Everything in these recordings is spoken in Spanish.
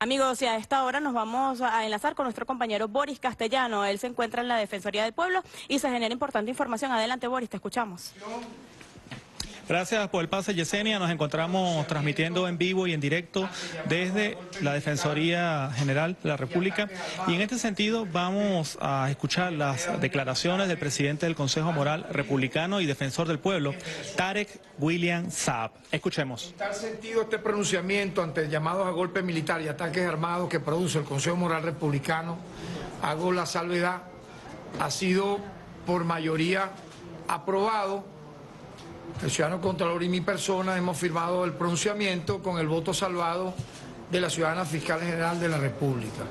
Amigos, y a esta hora nos vamos a enlazar con nuestro compañero Boris Castellano. Él se encuentra en la Defensoría del Pueblo y se genera importante información. Adelante, Boris, te escuchamos. Gracias por el pase, Yesenia. Nos encontramos transmitiendo en vivo y en directo desde la Defensoría General de la República. Y en este sentido vamos a escuchar las declaraciones del presidente del Consejo Moral Republicano y Defensor del Pueblo, Tarek William Saab. Escuchemos. En tal sentido, este pronunciamiento ante llamados a golpe militar y ataques armados que produce el Consejo Moral Republicano, hago la salvedad, ha sido por mayoría aprobado el ciudadano Contralor y mi persona hemos firmado el pronunciamiento con el voto salvado de la ciudadana fiscal general de la República.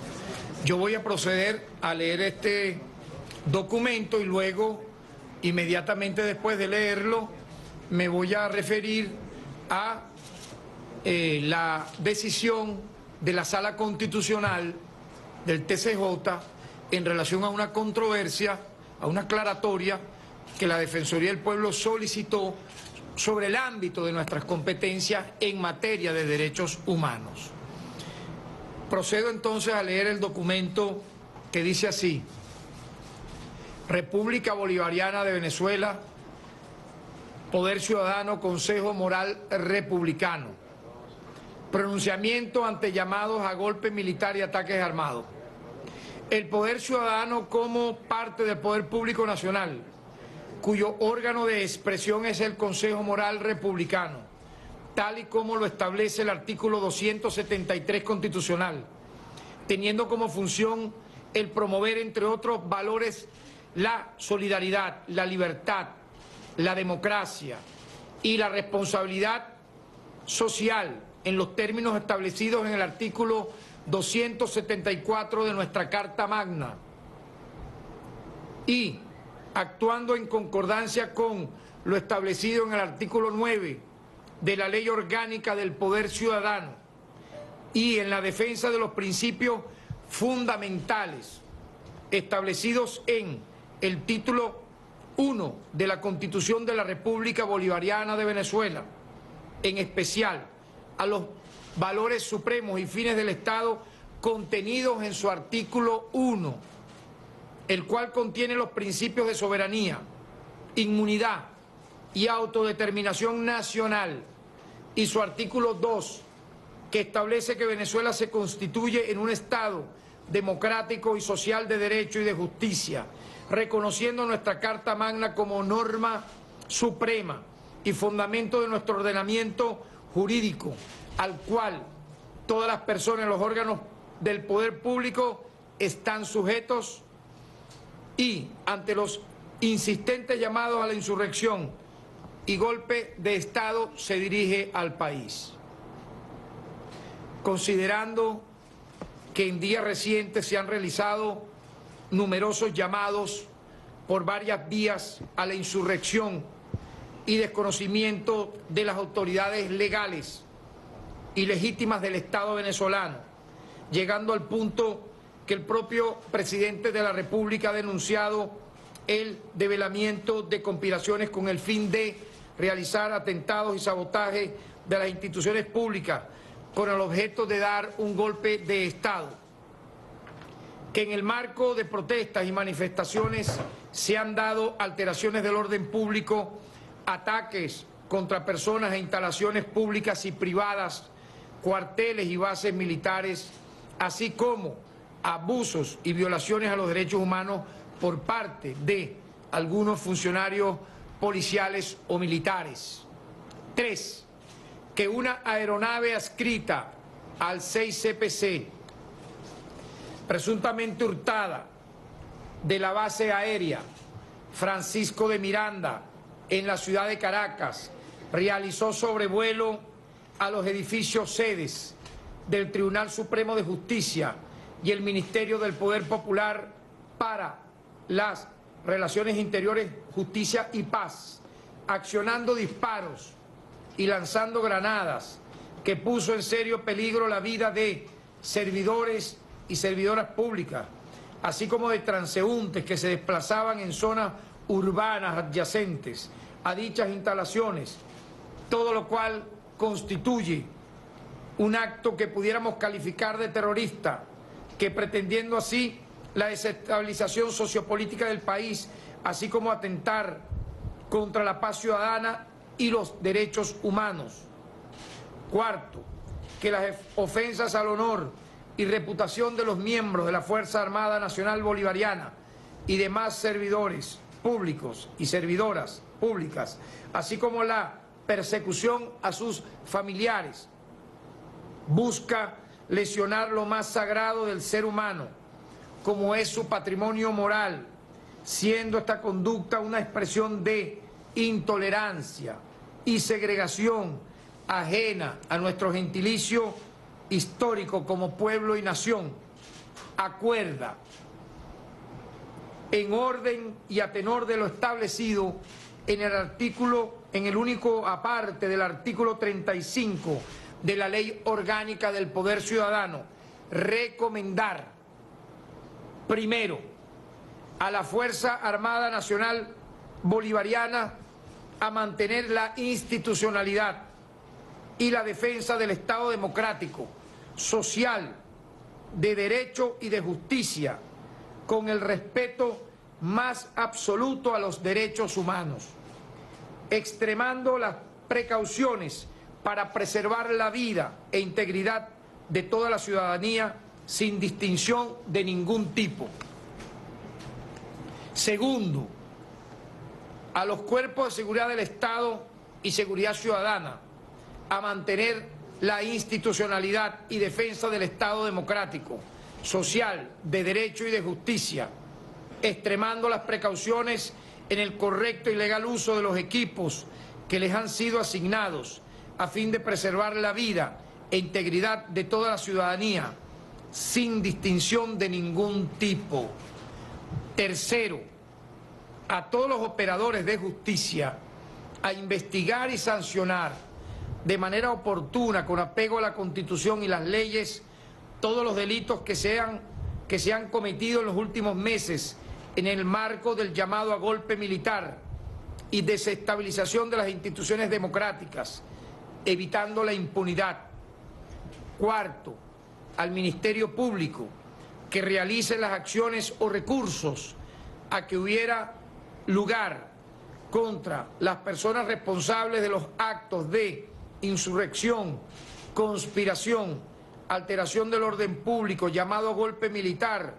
Yo voy a proceder a leer este documento y luego, inmediatamente después de leerlo, me voy a referir a eh, la decisión de la Sala Constitucional del TCJ en relación a una controversia, a una aclaratoria que la Defensoría del Pueblo solicitó sobre el ámbito de nuestras competencias en materia de derechos humanos. Procedo entonces a leer el documento que dice así, República Bolivariana de Venezuela, Poder Ciudadano, Consejo Moral Republicano, pronunciamiento ante llamados a golpe militar y ataques armados. El Poder Ciudadano como parte del Poder Público Nacional, cuyo órgano de expresión es el Consejo Moral Republicano, tal y como lo establece el artículo 273 constitucional, teniendo como función el promover, entre otros valores, la solidaridad, la libertad, la democracia y la responsabilidad social en los términos establecidos en el artículo 274 de nuestra Carta Magna. Y actuando en concordancia con lo establecido en el artículo 9 de la Ley Orgánica del Poder Ciudadano y en la defensa de los principios fundamentales establecidos en el título 1 de la Constitución de la República Bolivariana de Venezuela, en especial a los valores supremos y fines del Estado contenidos en su artículo 1 el cual contiene los principios de soberanía, inmunidad y autodeterminación nacional, y su artículo 2, que establece que Venezuela se constituye en un Estado democrático y social de derecho y de justicia, reconociendo nuestra Carta Magna como norma suprema y fundamento de nuestro ordenamiento jurídico, al cual todas las personas, los órganos del poder público están sujetos y ante los insistentes llamados a la insurrección y golpe de Estado se dirige al país. Considerando que en días recientes se han realizado numerosos llamados por varias vías a la insurrección y desconocimiento de las autoridades legales y legítimas del Estado venezolano, llegando al punto que el propio presidente de la República ha denunciado el develamiento de conspiraciones con el fin de realizar atentados y sabotaje de las instituciones públicas con el objeto de dar un golpe de Estado. Que en el marco de protestas y manifestaciones se han dado alteraciones del orden público, ataques contra personas e instalaciones públicas y privadas, cuarteles y bases militares, así como abusos y violaciones a los derechos humanos por parte de algunos funcionarios policiales o militares. Tres, que una aeronave adscrita al 6CPC, presuntamente hurtada de la base aérea Francisco de Miranda en la ciudad de Caracas, realizó sobrevuelo a los edificios sedes del Tribunal Supremo de Justicia y el Ministerio del Poder Popular para las Relaciones Interiores, Justicia y Paz, accionando disparos y lanzando granadas que puso en serio peligro la vida de servidores y servidoras públicas, así como de transeúntes que se desplazaban en zonas urbanas adyacentes a dichas instalaciones, todo lo cual constituye un acto que pudiéramos calificar de terrorista, que pretendiendo así la desestabilización sociopolítica del país, así como atentar contra la paz ciudadana y los derechos humanos. Cuarto, que las ofensas al honor y reputación de los miembros de la Fuerza Armada Nacional Bolivariana y demás servidores públicos y servidoras públicas, así como la persecución a sus familiares, busca lesionar lo más sagrado del ser humano, como es su patrimonio moral, siendo esta conducta una expresión de intolerancia y segregación ajena a nuestro gentilicio histórico como pueblo y nación, acuerda en orden y a tenor de lo establecido en el artículo, en el único aparte del artículo 35 de la Ley Orgánica del Poder Ciudadano, recomendar primero a la Fuerza Armada Nacional Bolivariana a mantener la institucionalidad y la defensa del Estado democrático, social, de derecho y de justicia, con el respeto más absoluto a los derechos humanos, extremando las precauciones para preservar la vida e integridad de toda la ciudadanía sin distinción de ningún tipo. Segundo, a los cuerpos de seguridad del Estado y seguridad ciudadana a mantener la institucionalidad y defensa del Estado democrático, social, de derecho y de justicia, extremando las precauciones en el correcto y legal uso de los equipos que les han sido asignados a fin de preservar la vida e integridad de toda la ciudadanía, sin distinción de ningún tipo. Tercero, a todos los operadores de justicia a investigar y sancionar de manera oportuna, con apego a la Constitución y las leyes, todos los delitos que, sean, que se han cometido en los últimos meses en el marco del llamado a golpe militar y desestabilización de las instituciones democráticas, evitando la impunidad. Cuarto, al Ministerio Público que realice las acciones o recursos a que hubiera lugar contra las personas responsables de los actos de insurrección, conspiración, alteración del orden público, llamado golpe militar,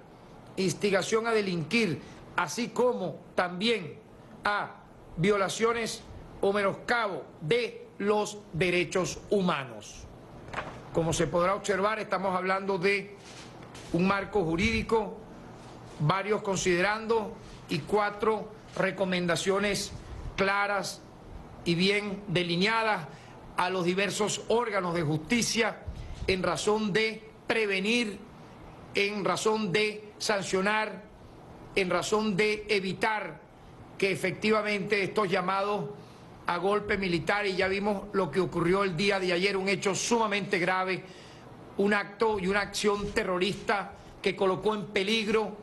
instigación a delinquir, así como también a violaciones o menoscabo de los derechos humanos. Como se podrá observar, estamos hablando de un marco jurídico, varios considerando y cuatro recomendaciones claras y bien delineadas a los diversos órganos de justicia en razón de prevenir, en razón de sancionar, en razón de evitar que efectivamente estos llamados a golpe militar, y ya vimos lo que ocurrió el día de ayer, un hecho sumamente grave, un acto y una acción terrorista que colocó en peligro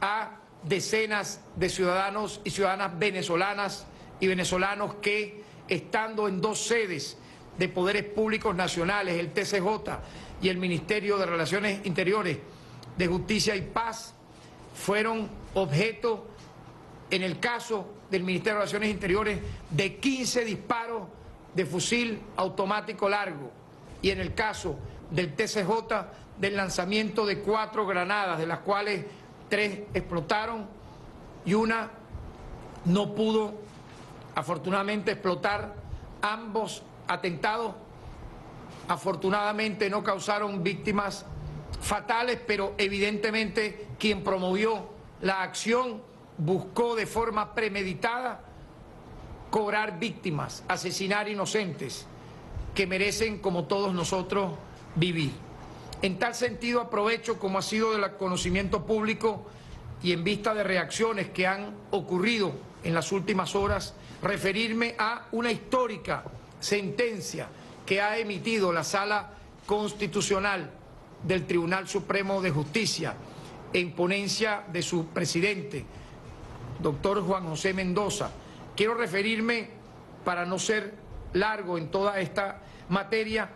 a decenas de ciudadanos y ciudadanas venezolanas y venezolanos que, estando en dos sedes de poderes públicos nacionales, el TCJ y el Ministerio de Relaciones Interiores de Justicia y Paz, fueron objeto, en el caso del Ministerio de Relaciones Interiores, de 15 disparos de fusil automático largo y en el caso del TCJ del lanzamiento de cuatro granadas, de las cuales tres explotaron y una no pudo afortunadamente explotar. Ambos atentados afortunadamente no causaron víctimas fatales, pero evidentemente quien promovió la acción buscó de forma premeditada cobrar víctimas, asesinar inocentes que merecen, como todos nosotros, vivir. En tal sentido, aprovecho, como ha sido del conocimiento público y en vista de reacciones que han ocurrido en las últimas horas, referirme a una histórica sentencia que ha emitido la Sala Constitucional del Tribunal Supremo de Justicia en ponencia de su presidente, doctor Juan José Mendoza. Quiero referirme, para no ser largo en toda esta materia,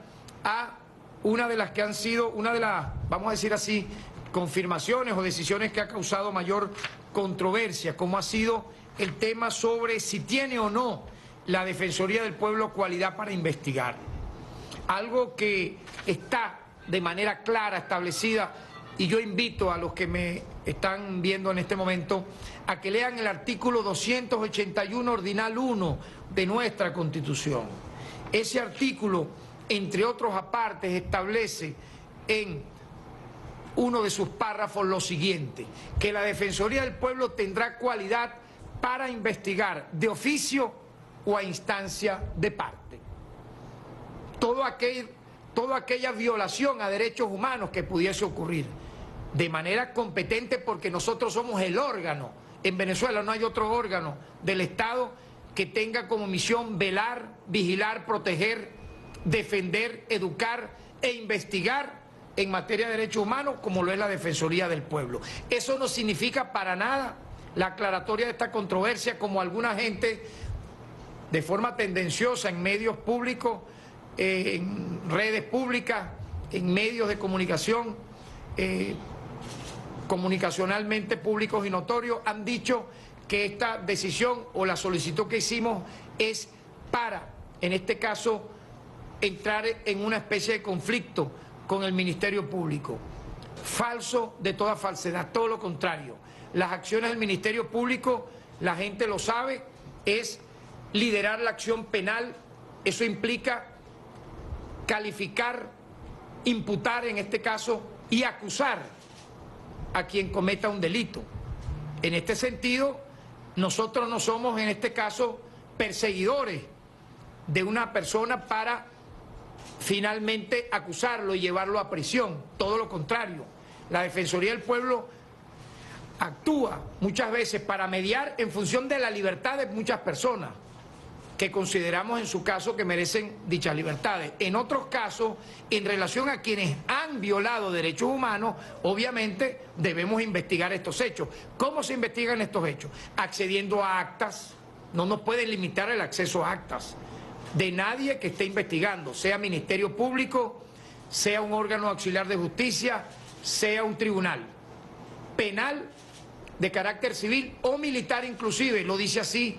a una de las que han sido, una de las, vamos a decir así, confirmaciones o decisiones que ha causado mayor controversia, como ha sido el tema sobre si tiene o no la Defensoría del Pueblo cualidad para investigar. Algo que está de manera clara establecida y yo invito a los que me están viendo en este momento a que lean el artículo 281 ordinal 1 de nuestra Constitución. Ese artículo, entre otros apartes, establece en uno de sus párrafos lo siguiente, que la Defensoría del Pueblo tendrá cualidad para investigar de oficio o a instancia de parte. Todo toda aquella violación a derechos humanos que pudiese ocurrir de manera competente porque nosotros somos el órgano. En Venezuela no hay otro órgano del Estado que tenga como misión velar, vigilar, proteger, defender, educar e investigar en materia de derechos humanos como lo es la Defensoría del Pueblo. Eso no significa para nada la aclaratoria de esta controversia como alguna gente de forma tendenciosa en medios públicos, eh, en redes públicas, en medios de comunicación, eh, comunicacionalmente públicos y notorios, han dicho que esta decisión o la solicitud que hicimos es para, en este caso, entrar en una especie de conflicto con el Ministerio Público. Falso de toda falsedad, todo lo contrario. Las acciones del Ministerio Público, la gente lo sabe, es liderar la acción penal. Eso implica calificar, imputar en este caso y acusar a quien cometa un delito. En este sentido, nosotros no somos en este caso perseguidores de una persona para finalmente acusarlo y llevarlo a prisión. Todo lo contrario. La Defensoría del Pueblo actúa muchas veces para mediar en función de la libertad de muchas personas que consideramos en su caso que merecen dichas libertades. En otros casos, en relación a quienes han violado derechos humanos, obviamente debemos investigar estos hechos. ¿Cómo se investigan estos hechos? Accediendo a actas, no nos pueden limitar el acceso a actas de nadie que esté investigando, sea Ministerio Público, sea un órgano auxiliar de justicia, sea un tribunal penal de carácter civil o militar inclusive, lo dice así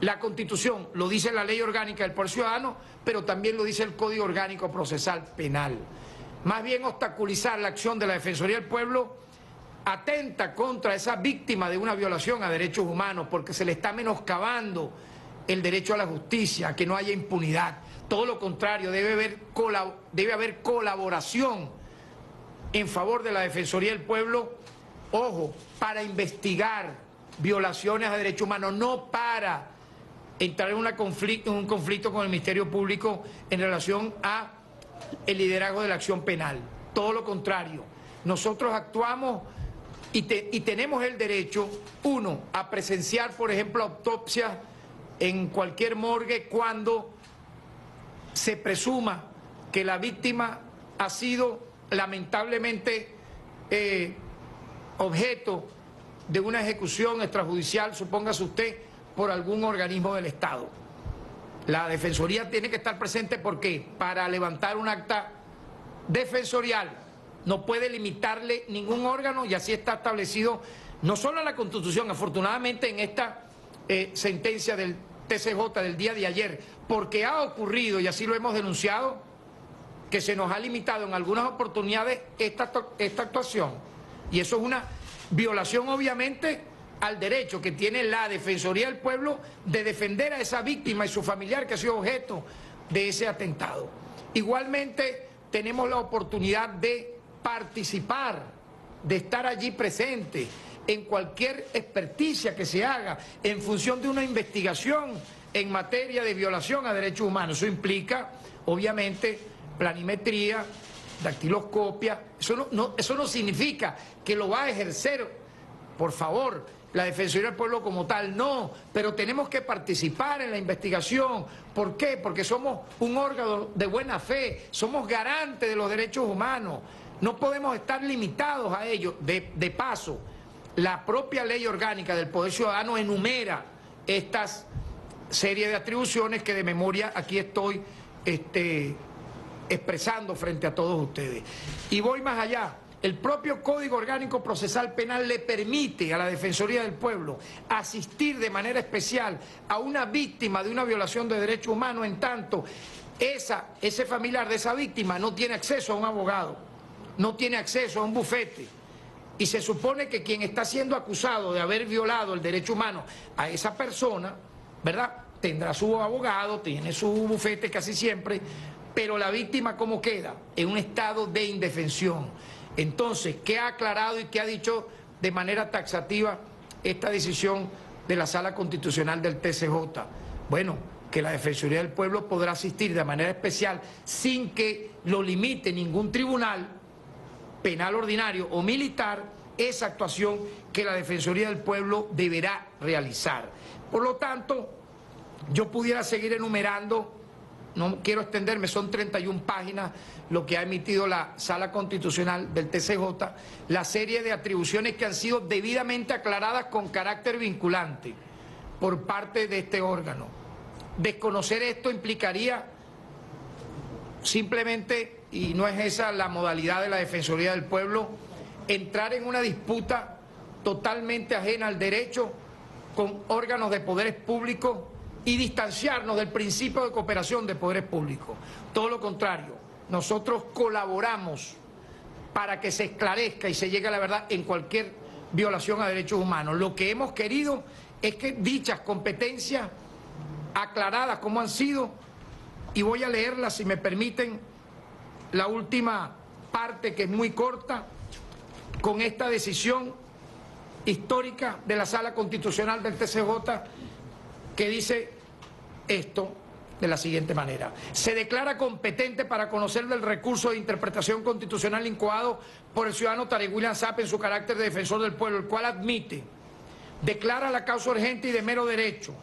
la Constitución, lo dice la Ley Orgánica del Poder Ciudadano, pero también lo dice el Código Orgánico Procesal Penal. Más bien obstaculizar la acción de la Defensoría del Pueblo atenta contra esa víctima de una violación a derechos humanos porque se le está menoscabando el derecho a la justicia, que no haya impunidad. Todo lo contrario, debe haber, debe haber colaboración en favor de la Defensoría del Pueblo, ojo, para investigar violaciones a derechos humanos, no para entrar en, conflicto, un conflicto con el Ministerio Público en relación a el liderazgo de la acción penal. Todo lo contrario. Nosotros actuamos y, y tenemos el derecho, uno, a presenciar, por ejemplo, autopsias en cualquier morgue cuando se presuma que la víctima ha sido lamentablemente eh, objeto de una ejecución extrajudicial, supóngase usted, por algún organismo del Estado. La Defensoría tiene que estar presente porque para levantar un acta defensorial no puede limitarle ningún órgano y así está establecido no solo en la Constitución, afortunadamente en esta eh, sentencia del TCJ del día de ayer, porque ha ocurrido, y así lo hemos denunciado, que se nos ha limitado en algunas oportunidades esta, esta actuación. Y eso es una violación, obviamente, al derecho que tiene la Defensoría del Pueblo de defender a esa víctima y su familiar que ha sido objeto de ese atentado. Igualmente, tenemos la oportunidad de participar, de estar allí presente, en cualquier experticia que se haga en función de una investigación en materia de violación a derechos humanos. Eso implica, obviamente, planimetría, dactiloscopia. Eso no, eso no significa que lo va a ejercer, por favor, la Defensoría del Pueblo como tal, no, pero tenemos que participar en la investigación. ¿Por qué? Porque somos un órgano de buena fe, somos garantes de los derechos humanos, no podemos estar limitados a ello. De, paso, la propia ley orgánica del Poder Ciudadano enumera estas serie de atribuciones que de memoria aquí estoy este, expresando frente a todos ustedes. Y voy más allá. El propio Código Orgánico Procesal Penal le permite a la Defensoría del Pueblo asistir de manera especial a una víctima de una violación de derechos humanos en tanto esa, ese familiar de esa víctima no tiene acceso a un abogado, no tiene acceso a un bufete. Y se supone que quien está siendo acusado de haber violado el derecho humano a esa persona, ¿verdad? Tendrá su abogado, tiene su bufete casi siempre, pero la víctima ¿cómo queda? En un estado de indefensión. Entonces, ¿qué ha aclarado y qué ha dicho de manera taxativa esta decisión de la Sala Constitucional del TCJ? Bueno, que la Defensoría del Pueblo podrá asistir de manera especial sin que lo limite ningún tribunal penal ordinario o militar esa actuación que la Defensoría del Pueblo deberá realizar. Por lo tanto, yo pudiera seguir enumerando no quiero extenderme, son 31 páginas lo que ha emitido la Sala Constitucional del TCJ, la serie de atribuciones que han sido debidamente aclaradas con carácter vinculante por parte de este órgano. Desconocer esto implicaría simplemente, y no es esa la modalidad de la Defensoría del Pueblo, entrar en una disputa totalmente ajena al derecho con órganos de poderes públicos y distanciarnos del principio de cooperación de poderes públicos. Todo lo contrario, nosotros colaboramos para que se esclarezca y se llegue a la verdad en cualquier violación a derechos humanos. Lo que hemos querido es que dichas competencias aclaradas como han sido, y voy a leerlas si me permiten, la última parte que es muy corta, con esta decisión histórica de la Sala Constitucional del TCJ que dice esto de la siguiente manera. Se declara competente para conocer del recurso de interpretación constitucional incoado por el ciudadano Tarek William Zapp en su carácter de defensor del pueblo, el cual admite, declara la causa urgente y de mero derecho,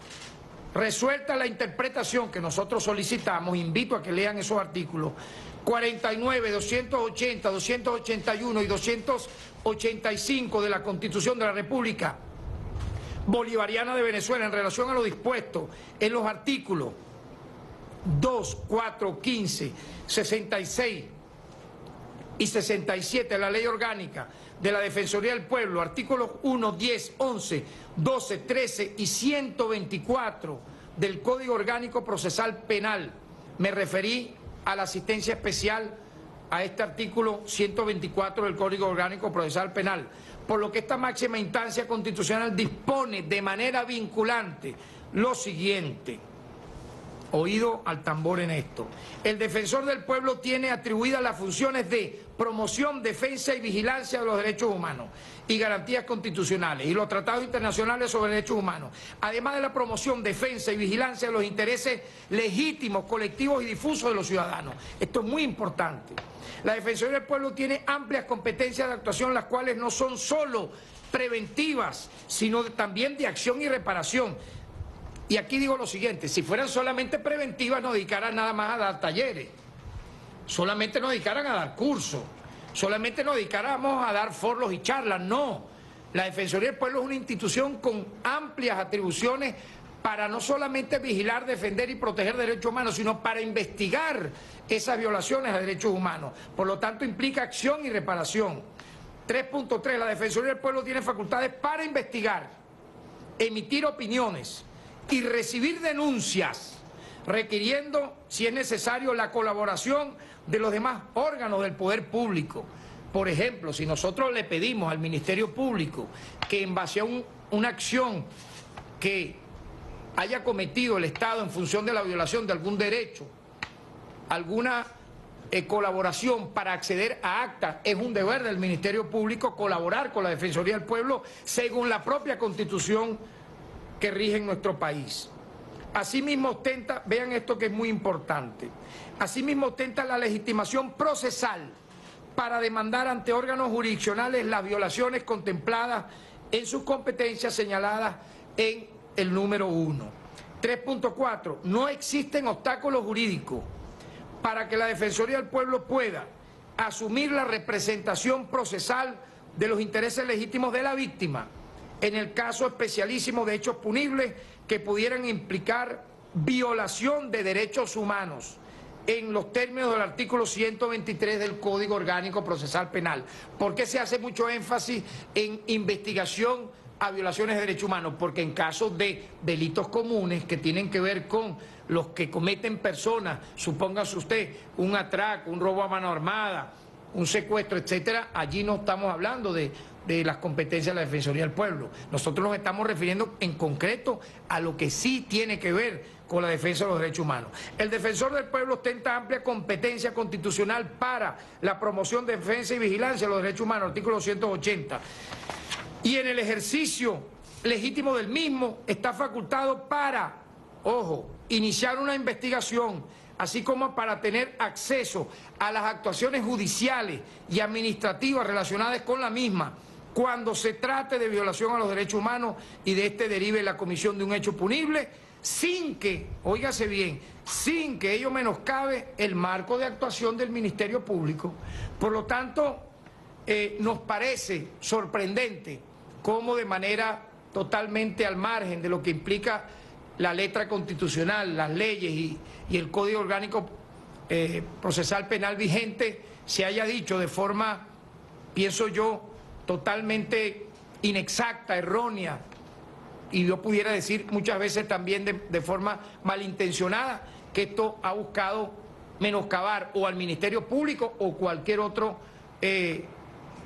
resuelta la interpretación que nosotros solicitamos, invito a que lean esos artículos, 49, 280, 281 y 285 de la Constitución de la República Bolivariana de Venezuela en relación a lo dispuesto en los artículos 2, 4, 15, 66 y 67 de la Ley Orgánica de la Defensoría del Pueblo, artículos 1, 10, 11, 12, 13 y 124 del Código Orgánico Procesal Penal. Me referí a la asistencia especial a este artículo 124 del Código Orgánico Procesal Penal, por lo que esta máxima instancia constitucional dispone de manera vinculante lo siguiente. Oído al tambor en esto. El defensor del pueblo tiene atribuidas las funciones de promoción, defensa y vigilancia de los derechos humanos y garantías constitucionales y los tratados internacionales sobre derechos humanos, además de la promoción, defensa y vigilancia de los intereses legítimos, colectivos y difusos de los ciudadanos. Esto es muy importante. La Defensoría del Pueblo tiene amplias competencias de actuación, las cuales no son solo preventivas, sino también de acción y reparación. Y aquí digo lo siguiente, si fueran solamente preventivas nos dedicaran nada más a dar talleres, solamente nos dedicaran a dar cursos, solamente nos dedicáramos a dar forlos y charlas, no. La Defensoría del Pueblo es una institución con amplias atribuciones para no solamente vigilar, defender y proteger derechos humanos, sino para investigar esas violaciones a derechos humanos. Por lo tanto, implica acción y reparación. 3.3. La Defensoría del Pueblo tiene facultades para investigar, emitir opiniones y recibir denuncias, requiriendo, si es necesario, la colaboración de los demás órganos del poder público. Por ejemplo, si nosotros le pedimos al Ministerio Público que en base a una acción que haya cometido el Estado en función de la violación de algún derecho, alguna eh, colaboración para acceder a actas, es un deber del Ministerio Público colaborar con la Defensoría del Pueblo según la propia Constitución que rige en nuestro país. Asimismo ostenta, vean esto que es muy importante, asimismo ostenta la legitimación procesal para demandar ante órganos jurisdiccionales las violaciones contempladas en sus competencias señaladas en el número 1. 3.4. No existen obstáculos jurídicos para que la Defensoría del Pueblo pueda asumir la representación procesal de los intereses legítimos de la víctima en el caso especialísimo de hechos punibles que pudieran implicar violación de derechos humanos en los términos del artículo 123 del Código Orgánico Procesal Penal. ¿Por qué se hace mucho énfasis en investigación a violaciones de derechos humanos? Porque en caso de delitos comunes que tienen que ver con los que cometen personas, supóngase usted un atraco, un robo a mano armada, un secuestro, etcétera, allí no estamos hablando de, de las competencias de la Defensoría del Pueblo. Nosotros nos estamos refiriendo en concreto a lo que sí tiene que ver con la defensa de los derechos humanos. El defensor del pueblo ostenta amplia competencia constitucional para la promoción, defensa y vigilancia de los derechos humanos, artículo 180. Y en el ejercicio legítimo del mismo está facultado para, ojo, iniciar una investigación, así como para tener acceso a las actuaciones judiciales y administrativas relacionadas con la misma, cuando se trate de violación a los derechos humanos y de este derive la comisión de un hecho punible, sin que, óigase bien, sin que ello menoscabe el marco de actuación del Ministerio Público. Por lo tanto, eh, nos parece sorprendente cómo de manera totalmente al margen de lo que implica la letra constitucional, las leyes y, el Código Orgánico eh, Procesal Penal vigente, se haya dicho de forma, pienso yo, totalmente inexacta, errónea, y yo pudiera decir muchas veces también de, forma malintencionada que esto ha buscado menoscabar o al Ministerio Público o cualquier otro eh,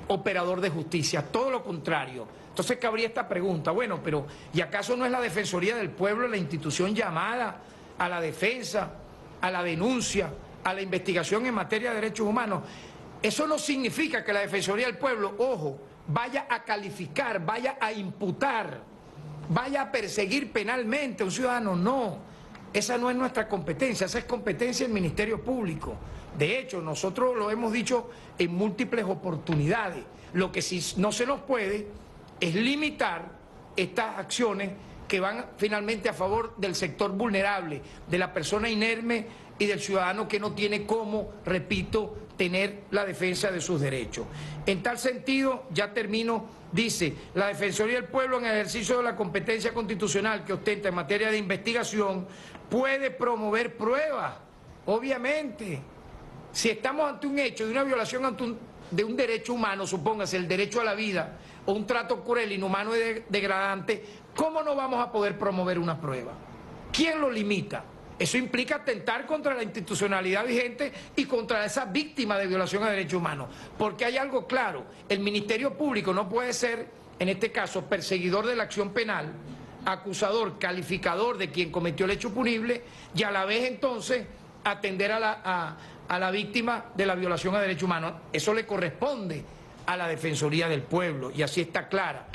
operador de justicia. Todo lo contrario. Entonces cabría esta pregunta, bueno, pero ¿y acaso no es la Defensoría del Pueblo la institución llamada a la defensa, a la denuncia, a la investigación en materia de derechos humanos? Eso no significa que la Defensoría del Pueblo, ojo, vaya a calificar, vaya a imputar vaya a perseguir penalmente a un ciudadano, no. Esa no es nuestra competencia, esa es competencia del Ministerio Público. De hecho, nosotros lo hemos dicho en múltiples oportunidades. Lo que sí no se nos puede es limitar estas acciones que van finalmente a favor del sector vulnerable, de la persona inerme y del ciudadano que no tiene cómo, repito, tener la defensa de sus derechos. En tal sentido, ya termino, dice, la Defensoría del Pueblo en ejercicio de la competencia constitucional que ostenta en materia de investigación puede promover pruebas, obviamente. Si estamos ante un hecho de una violación de un derecho humano, supóngase el derecho a la vida, un trato cruel, inhumano y degradante, ¿cómo no vamos a poder promover una prueba? ¿Quién lo limita? Eso implica atentar contra la institucionalidad vigente y contra esa víctima de violación a derechos humanos. Porque hay algo claro, el Ministerio Público no puede ser, en este caso, perseguidor de la acción penal, acusador, calificador de quien cometió el hecho punible y a la vez entonces atender a la, a la víctima de la violación a derechos humanos. Eso le corresponde a la Defensoría del Pueblo y así está clara.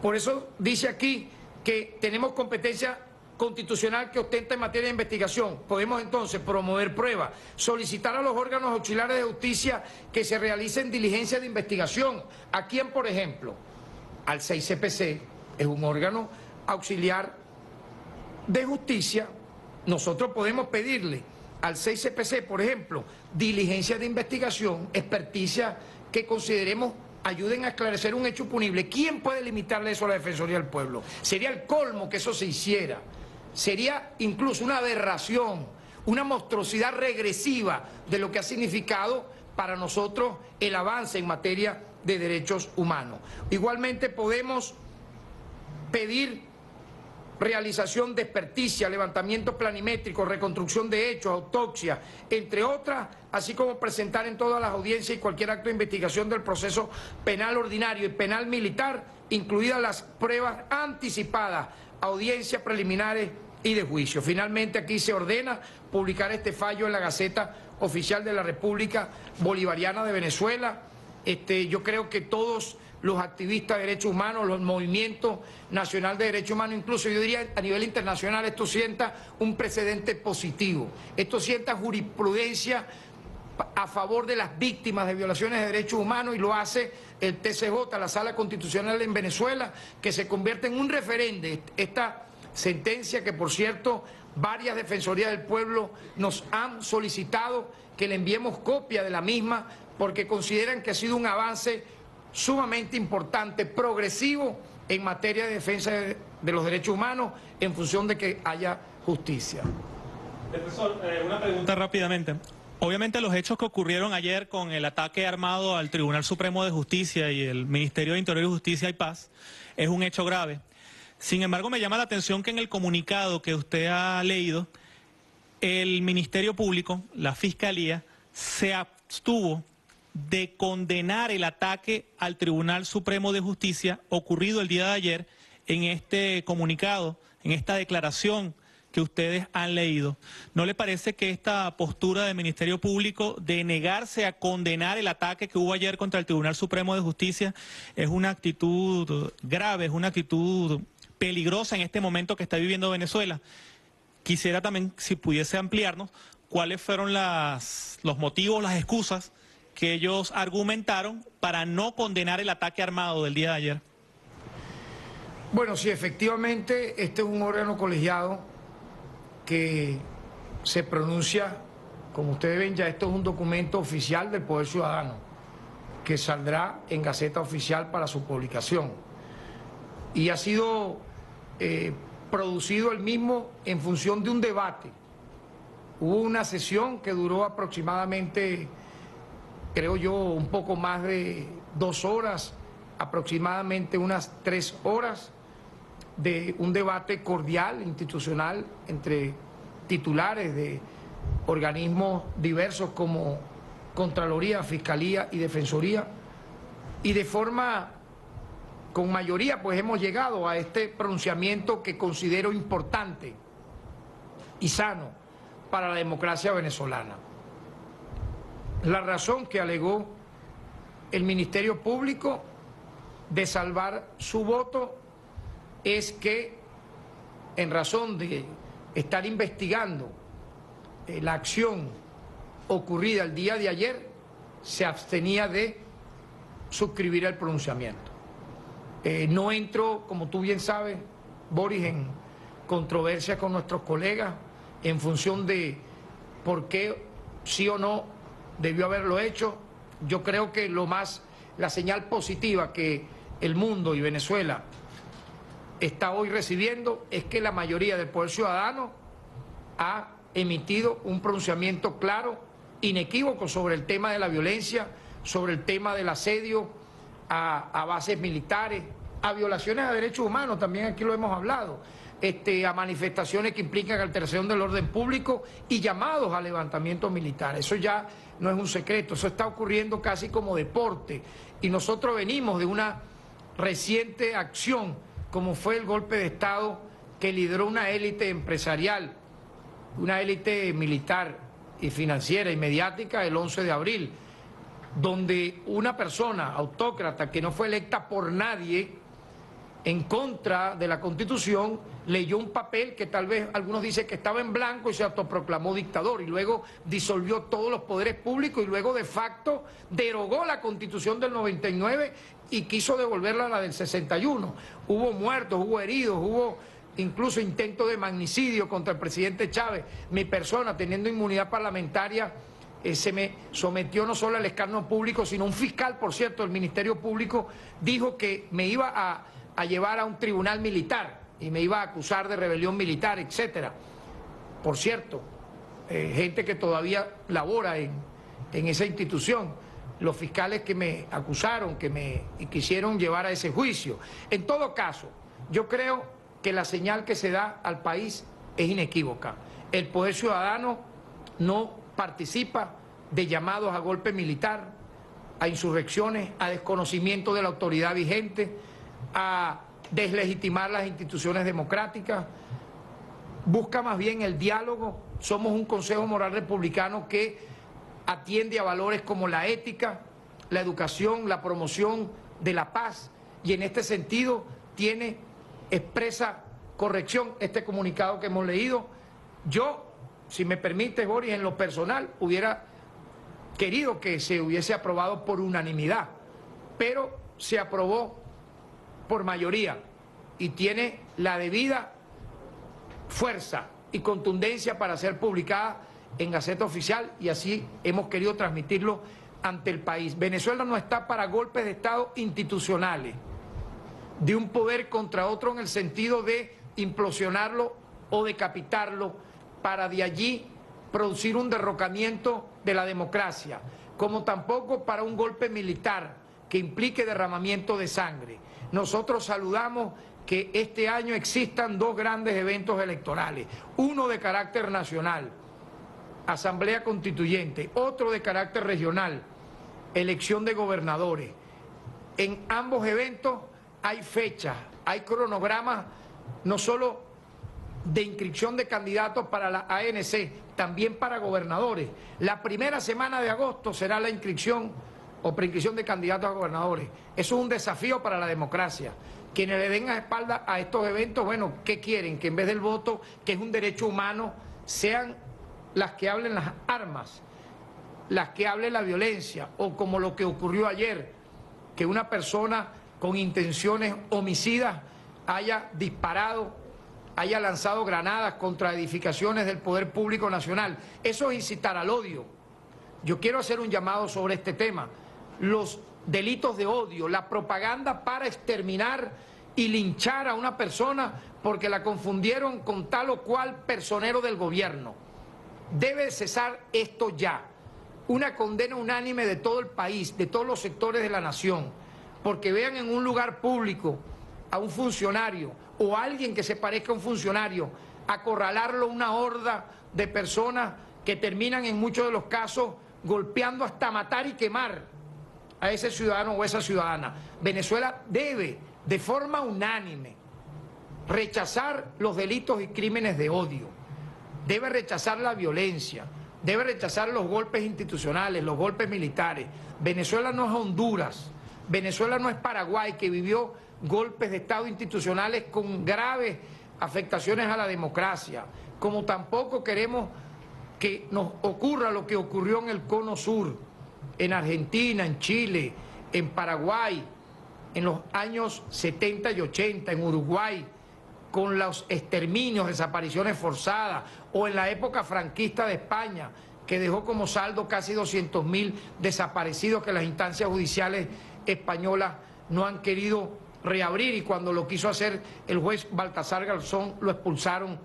Por eso dice aquí que tenemos competencia constitucional que ostenta en materia de investigación. Podemos entonces promover pruebas, solicitar a los órganos auxiliares de justicia que se realicen diligencias de investigación. ¿A quién, por ejemplo? Al 6CPC, es un órgano auxiliar de justicia. Nosotros podemos pedirle al 6CPC, por ejemplo, diligencia de investigación, experticia que consideremos ayuden a esclarecer un hecho punible. ¿Quién puede limitarle eso a la Defensoría del Pueblo? Sería el colmo que eso se hiciera sería incluso una aberración, una monstruosidad regresiva de lo que ha significado para nosotros el avance en materia de derechos humanos. Igualmente podemos pedir realización de experticia, levantamiento planimétrico, reconstrucción de hechos, autopsia, entre otras, así como presentar en todas las audiencias y cualquier acto de investigación del proceso penal ordinario y penal militar, incluidas las pruebas anticipadas audiencias preliminares y de juicio. Finalmente aquí se ordena publicar este fallo en la Gaceta Oficial de la República Bolivariana de Venezuela. Este, yo creo que todos los activistas de derechos humanos, los movimientos nacional de derechos humanos, incluso yo diría a nivel internacional, esto sienta un precedente positivo. Esto sienta jurisprudencia a favor de las víctimas de violaciones de derechos humanos y lo hace el TCJ, la Sala Constitucional en Venezuela, que se convierte en un referente. Esta sentencia que, por cierto, varias defensorías del pueblo nos han solicitado que le enviemos copia de la misma porque consideran que ha sido un avance sumamente importante, progresivo en materia de defensa de los derechos humanos en función de que haya justicia. Profesor, eh, una pregunta rápidamente. Obviamente los hechos que ocurrieron ayer con el ataque armado al Tribunal Supremo de Justicia y el Ministerio de Interior y Justicia y Paz es un hecho grave. Sin embargo, me llama la atención que en el comunicado que usted ha leído, el Ministerio Público, la Fiscalía, se abstuvo de condenar el ataque al Tribunal Supremo de Justicia ocurrido el día de ayer en este comunicado, en esta declaración que ustedes han leído. ¿No le parece que esta postura del Ministerio Público de negarse a condenar el ataque que hubo ayer contra el Tribunal Supremo de Justicia es una actitud grave, es una actitud peligrosa en este momento que está viviendo Venezuela? Quisiera también, si pudiese ampliarnos, cuáles fueron las, los motivos, las excusas que ellos argumentaron para no condenar el ataque armado del día de ayer. Bueno, sí, efectivamente, este es un órgano colegiado que se pronuncia, como ustedes ven ya, esto es un documento oficial del Poder Ciudadano, que saldrá en Gaceta Oficial para su publicación. Y ha sido eh, producido el mismo en función de un debate. Hubo una sesión que duró aproximadamente, creo yo, un poco más de dos horas, aproximadamente unas tres horas de un debate cordial, institucional, entre titulares de organismos diversos como Contraloría, Fiscalía y Defensoría. Y de forma, con mayoría, pues hemos llegado a este pronunciamiento que considero importante y sano para la democracia venezolana. La razón que alegó el Ministerio Público de salvar su voto es que en razón de estar investigando eh, la acción ocurrida el día de ayer, se abstenía de suscribir el pronunciamiento. Eh, no entro, como tú bien sabes, Boris, en controversia con nuestros colegas en función de por qué sí o no debió haberlo hecho. Yo creo que lo más, la señal positiva que el mundo y Venezuela está hoy recibiendo es que la mayoría del Poder Ciudadano ha emitido un pronunciamiento claro, inequívoco sobre el tema de la violencia, sobre el tema del asedio a, bases militares, a violaciones a derechos humanos, también aquí lo hemos hablado, este, a manifestaciones que implican alteración del orden público y llamados a levantamientos militares. Eso ya no es un secreto, eso está ocurriendo casi como deporte. Y nosotros venimos de una reciente acción como fue el golpe de Estado que lideró una élite empresarial, una élite militar y financiera y mediática el 11 de abril, donde una persona autócrata que no fue electa por nadie en contra de la Constitución leyó un papel que tal vez algunos dicen que estaba en blanco y se autoproclamó dictador y luego disolvió todos los poderes públicos y luego de facto derogó la Constitución del 99 y quiso devolverla a la del 61. Hubo muertos, hubo heridos, hubo incluso intento de magnicidio contra el presidente Chávez. Mi persona, teniendo inmunidad parlamentaria, eh, se me sometió no solo al escarnio público, sino un fiscal, por cierto, del Ministerio Público, dijo que me iba a, llevar a un tribunal militar y me iba a acusar de rebelión militar, etcétera. Por cierto, eh, gente que todavía labora en, en esa institución los fiscales que me acusaron, que me quisieron llevar a ese juicio. En todo caso, yo creo que la señal que se da al país es inequívoca. El Poder Ciudadano no participa de llamados a golpe militar, a insurrecciones, a desconocimiento de la autoridad vigente, a deslegitimar las instituciones democráticas. Busca más bien el diálogo. Somos un Consejo Moral Republicano que atiende a valores como la ética, la educación, la promoción de la paz y en este sentido tiene expresa corrección este comunicado que hemos leído. Yo, si me permite, Boris, en lo personal hubiera querido que se hubiese aprobado por unanimidad, pero se aprobó por mayoría y tiene la debida fuerza y contundencia para ser publicada en Gaceta Oficial y así hemos querido transmitirlo ante el país. Venezuela no está para golpes de Estado institucionales, de un poder contra otro en el sentido de implosionarlo o decapitarlo para de allí producir un derrocamiento de la democracia, como tampoco para un golpe militar que implique derramamiento de sangre. Nosotros saludamos que este año existan dos grandes eventos electorales, uno de carácter nacional, Asamblea Constituyente, otro de carácter regional, elección de gobernadores. En ambos eventos hay fechas, hay cronogramas, no solo de inscripción de candidatos para la ANC, también para gobernadores. La primera semana de agosto será la inscripción o preinscripción de candidatos a gobernadores. Eso es un desafío para la democracia quienes le den a espalda a estos eventos, bueno, ¿qué quieren? Que en vez del voto, que es un derecho humano, sean las que hablen las armas, las que hablen la violencia, o como lo que ocurrió ayer, que una persona con intenciones homicidas haya disparado, haya lanzado granadas contra edificaciones del Poder Público Nacional. Eso es incitar al odio. Yo quiero hacer un llamado sobre este tema. Los delitos de odio, la propaganda para exterminar y linchar a una persona porque la confundieron con tal o cual personero del gobierno. Debe cesar esto ya. Una condena unánime de todo el país, de todos los sectores de la nación, porque vean en un lugar público a un funcionario o a alguien que se parezca a un funcionario, acorralarlo una horda de personas que terminan en muchos de los casos golpeando hasta matar y quemar a ese ciudadano o esa ciudadana. Venezuela debe, de forma unánime, rechazar los delitos y crímenes de odio, debe rechazar la violencia, debe rechazar los golpes institucionales, los golpes militares. Venezuela no es Honduras, Venezuela no es Paraguay, que vivió golpes de Estado institucionales con graves afectaciones a la democracia, como tampoco queremos que nos ocurra lo que ocurrió en el Cono Sur, en Argentina, en Chile, en Paraguay, en los años 70 y 80, en Uruguay, con los exterminios, desapariciones forzadas, o en la época franquista de España, que dejó como saldo casi 200 mil desaparecidos que las instancias judiciales españolas no han querido reabrir y cuando lo quiso hacer el juez Baltasar Garzón lo expulsaron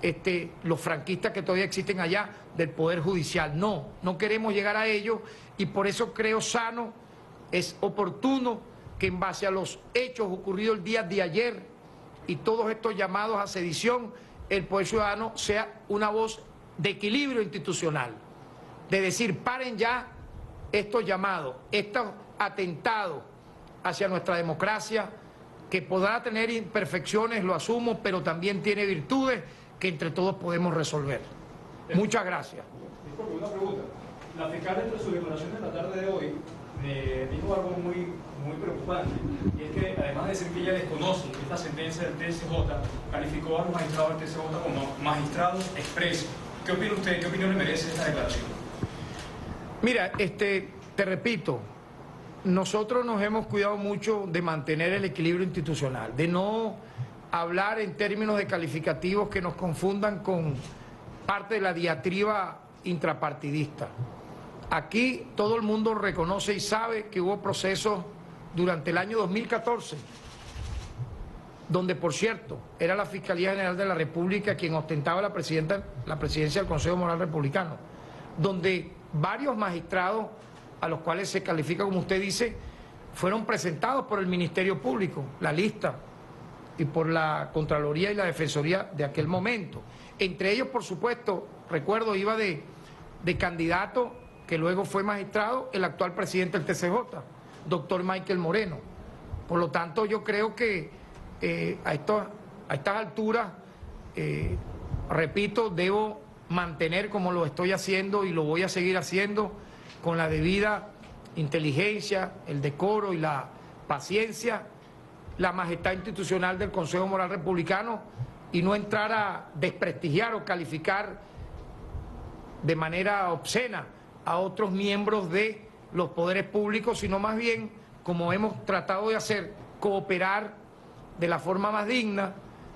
este, los franquistas que todavía existen allá del Poder Judicial. No, no queremos llegar a ello y por eso creo sano, es oportuno que en base a los hechos ocurridos el día de ayer y todos estos llamados a sedición, el Poder Ciudadano sea una voz de equilibrio institucional, de decir, paren ya estos llamados, estos atentados hacia nuestra democracia, que podrá tener imperfecciones, lo asumo, pero también tiene virtudes que entre todos podemos resolver. Muchas gracias. Una pregunta. La fiscal entre sus declaraciones de la tarde de hoy dijo algo muy, muy preocupante, y es que además de decir que ella desconoce esta sentencia del TSJ, calificó a los magistrados del TSJ como magistrados expresos. ¿Qué opina usted? ¿Qué opinión le merece esta declaración? Mira, este, te repito, nosotros nos hemos cuidado mucho de mantener el equilibrio institucional, de no hablar en términos de calificativos que nos confundan con parte de la diatriba intrapartidista. Aquí todo el mundo reconoce y sabe que hubo procesos durante el año 2014, donde por cierto era la Fiscalía General de la República quien ostentaba la, presidenta, la presidencia del Consejo Moral Republicano, donde varios magistrados a los cuales se califica, como usted dice, fueron presentados por el Ministerio Público, la lista, y por la Contraloría y la Defensoría de aquel momento. Entre ellos, por supuesto, recuerdo, iba de, candidato, que luego fue magistrado, el actual presidente del TCJ, doctor Michael Moreno. Por lo tanto, yo creo que eh, a, estas alturas, eh, repito, debo mantener como lo estoy haciendo y lo voy a seguir haciendo con la debida inteligencia, el decoro y la paciencia la majestad institucional del Consejo Moral Republicano y no entrar a desprestigiar o calificar de manera obscena a otros miembros de los poderes públicos, sino más bien, como hemos tratado de hacer, cooperar de la forma más digna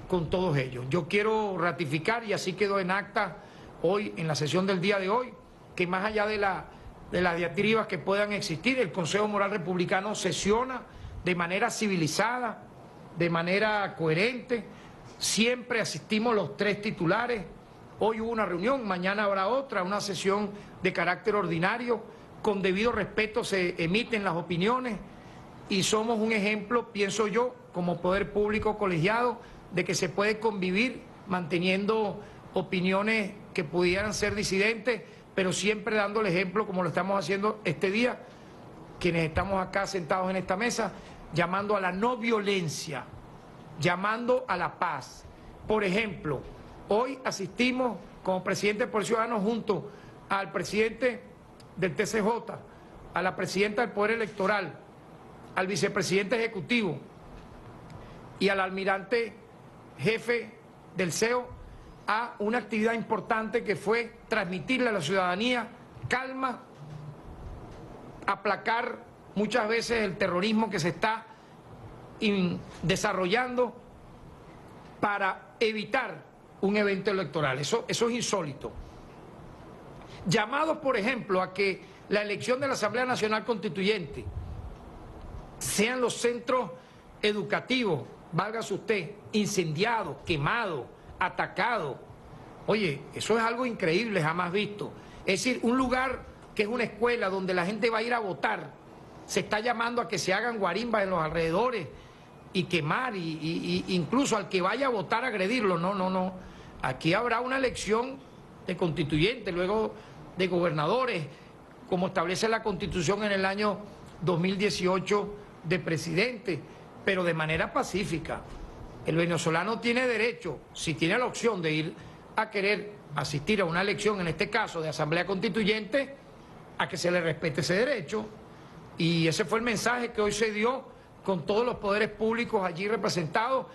con todos ellos. Yo quiero ratificar, y así quedó en acta hoy, en la sesión del día de hoy, que más allá de, de las diatribas que puedan existir, el Consejo Moral Republicano sesiona de manera civilizada, de manera coherente. Siempre asistimos los tres titulares, Hoy hubo una reunión, mañana habrá otra, una sesión de carácter ordinario. Con debido respeto se emiten las opiniones y somos un ejemplo, pienso yo, como poder público colegiado, de que se puede convivir manteniendo opiniones que pudieran ser disidentes, pero siempre dando el ejemplo como lo estamos haciendo este día, quienes estamos acá sentados en esta mesa, llamando a la no violencia, llamando a la paz. Por ejemplo, hoy asistimos como presidente por Ciudadanos junto al presidente del TCJ, a la presidenta del Poder Electoral, al vicepresidente ejecutivo y al almirante jefe del CEO a una actividad importante que fue transmitirle a la ciudadanía calma, aplacar muchas veces el terrorismo que se está desarrollando para evitar un evento electoral. Eso, eso es insólito. Llamados, por ejemplo, a que la elección de la Asamblea Nacional Constituyente sean los centros educativos, válgase usted, incendiados, quemados, atacados. Oye, eso es algo increíble, jamás visto. Es decir, un lugar que es una escuela donde la gente va a ir a votar, se está llamando a que se hagan guarimbas en los alrededores y quemar, y, incluso al que vaya a votar agredirlo. No, no, no. Aquí habrá una elección de constituyentes, luego de gobernadores, como establece la constitución en el año 2018 de presidente, pero de manera pacífica. El venezolano tiene derecho, si tiene la opción de ir a querer asistir a una elección, en este caso de asamblea constituyente, a que se le respete ese derecho. Y ese fue el mensaje que hoy se dio con todos los poderes públicos allí representados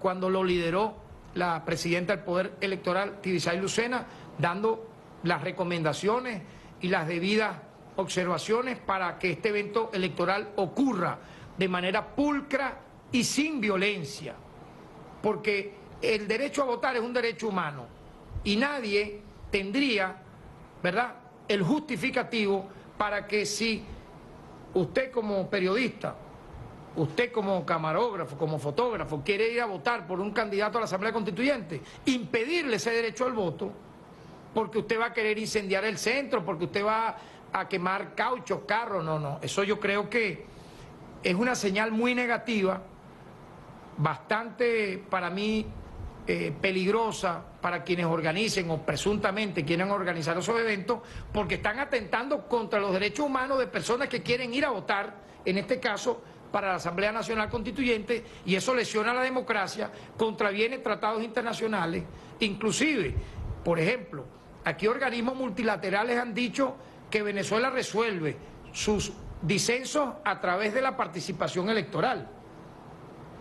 cuando lo lideró la presidenta del Poder Electoral, Tibisay Lucena, dando las recomendaciones y las debidas observaciones para que este evento electoral ocurra de manera pulcra y sin violencia, porque el derecho a votar es un derecho humano y nadie tendría, ¿verdad?, el justificativo para que si usted como periodista, usted como camarógrafo, como fotógrafo, quiere ir a votar por un candidato a la Asamblea Constituyente, impedirle ese derecho al voto, porque usted va a querer incendiar el centro, porque usted va a quemar cauchos, carros, no, no. Eso yo creo que es una señal muy negativa, bastante para mí eh, peligrosa para quienes organicen o presuntamente quieren organizar esos eventos, porque están atentando contra los derechos humanos de personas que quieren ir a votar, en este caso para la Asamblea Nacional Constituyente, y eso lesiona la democracia, contraviene tratados internacionales, inclusive, por ejemplo, aquí organismos multilaterales han dicho que Venezuela resuelve sus disensos a través de la participación electoral.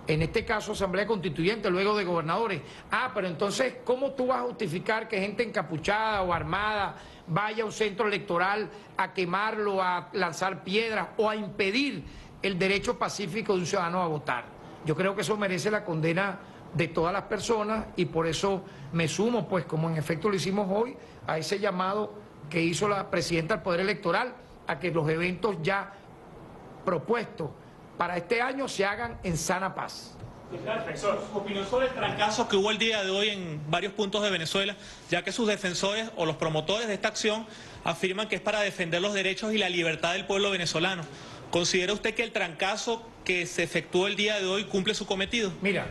En este caso, Asamblea Constituyente, luego de gobernadores. Ah, pero entonces, ¿cómo tú vas a justificar que gente encapuchada o armada vaya a un centro electoral a quemarlo, a lanzar piedras o a impedir el derecho pacífico de un ciudadano a votar? Yo creo que eso merece la condena de todas las personas y por eso me sumo, pues como en efecto lo hicimos hoy, a ese llamado que hizo la presidenta del Poder Electoral a que los eventos ya propuestos para este año se hagan en sana paz. Profesor, opinión sobre el trancazo que hubo el día de hoy en varios puntos de Venezuela, ya que sus defensores o los promotores de esta acción afirman que es para defender los derechos y la libertad del pueblo venezolano. ¿Considera usted que el trancazo que se efectuó el día de hoy cumple su cometido? Mira,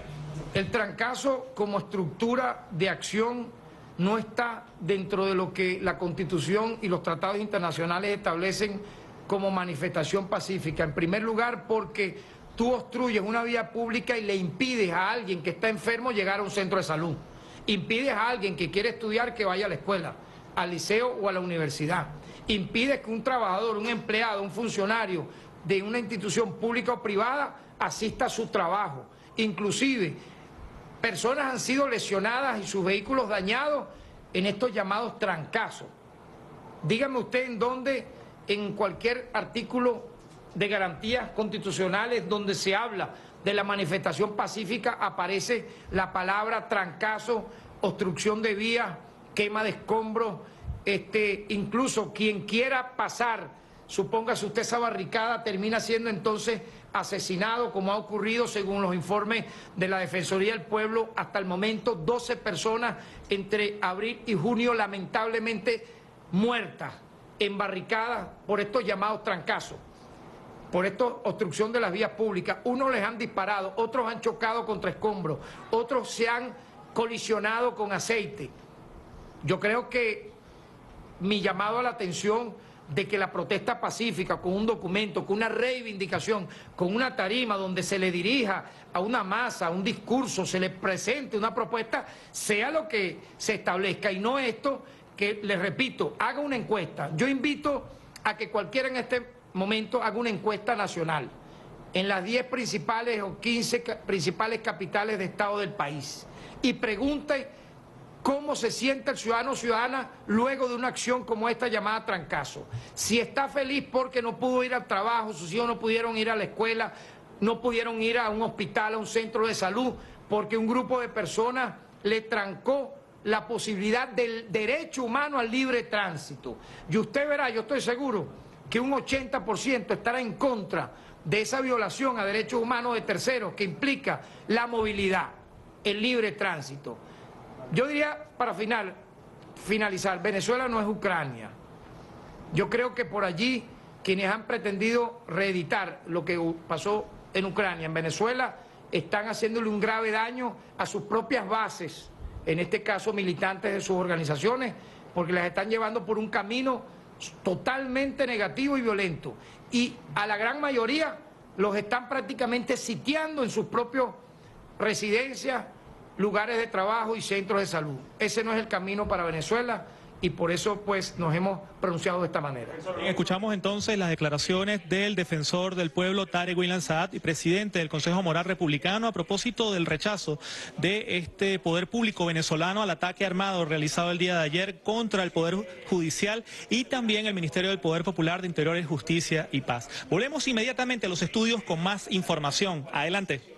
el trancazo como estructura de acción no está dentro de lo que la Constitución y los tratados internacionales establecen como manifestación pacífica. En primer lugar, porque tú obstruyes una vía pública y le impides a alguien que está enfermo llegar a un centro de salud. Impides a alguien que quiere estudiar que vaya a la escuela, al liceo o a la universidad. Impides que un trabajador, un empleado, un funcionario de una institución pública o privada asista a su trabajo. Inclusive personas han sido lesionadas y sus vehículos dañados en estos llamados trancazos. Dígame usted en dónde, en cualquier artículo de garantías constitucionales donde se habla de la manifestación pacífica aparece la palabra trancazo, obstrucción de vías, quema de escombros, este, incluso quien quiera pasar supóngase usted esa barricada, termina siendo entonces asesinado, como ha ocurrido según los informes de la Defensoría del Pueblo, hasta el momento 12 personas entre abril y junio lamentablemente muertas en barricadas por estos llamados trancazos, por esta obstrucción de las vías públicas. Unos les han disparado, otros han chocado contra escombros, otros se han colisionado con aceite. Yo creo que mi llamado a la atención de que la protesta pacífica, con un documento, con una reivindicación, con una tarima donde se le dirija a una masa, a un discurso, se le presente una propuesta, sea lo que se establezca y no esto que, les repito, haga una encuesta. Yo invito a que cualquiera en este momento haga una encuesta nacional en las 10 principales o 15 principales capitales de Estado del país y pregunte cómo se siente el ciudadano o ciudadana luego de una acción como esta llamada trancazo. Si está feliz porque no pudo ir al trabajo, sus hijos no pudieron ir a la escuela, no pudieron ir a un hospital, a un centro de salud, porque un grupo de personas le trancó la posibilidad del derecho humano al libre tránsito. Y usted verá, yo estoy seguro que un 80% estará en contra de esa violación a derechos humanos de terceros que implica la movilidad, el libre tránsito. Yo diría, para final, finalizar, Venezuela no es Ucrania. Yo creo que por allí quienes han pretendido reeditar lo que pasó en Ucrania, en Venezuela, están haciéndole un grave daño a sus propias bases, en este caso militantes de sus organizaciones, porque las están llevando por un camino totalmente negativo y violento. Y a la gran mayoría los están prácticamente sitiando en sus propias residencias, lugares de trabajo y centros de salud. Ese no es el camino para Venezuela y por eso pues nos hemos pronunciado de esta manera. escuchamos entonces las declaraciones del defensor del pueblo Tarek William Saad y presidente del Consejo Moral Republicano a propósito del rechazo de este poder público venezolano al ataque armado realizado el día de ayer contra el poder judicial y también el Ministerio del Poder Popular de Interiores, Justicia y Paz. Volvemos inmediatamente a los estudios con más información. Adelante.